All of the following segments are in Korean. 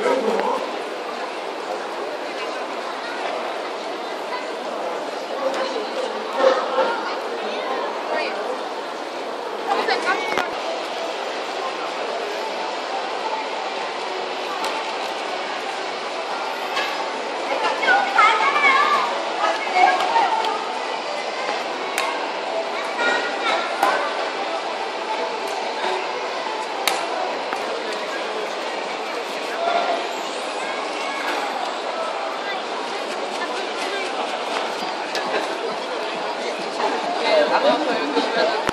Good one. 가벼운 거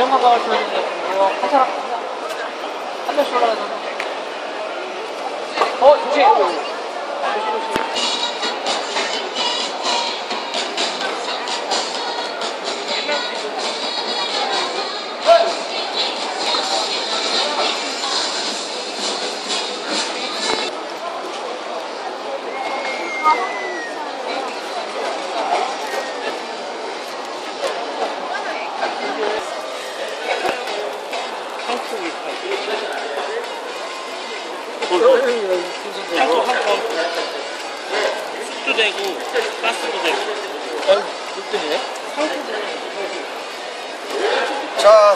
두명만 가면 좋은데 뭐한 사람 한 명씩 올라가야 되나? 어, 조심! 조심, 조심. 한컵 한컵 쑥도 되고 가스도 되고 어, 6등이네? 자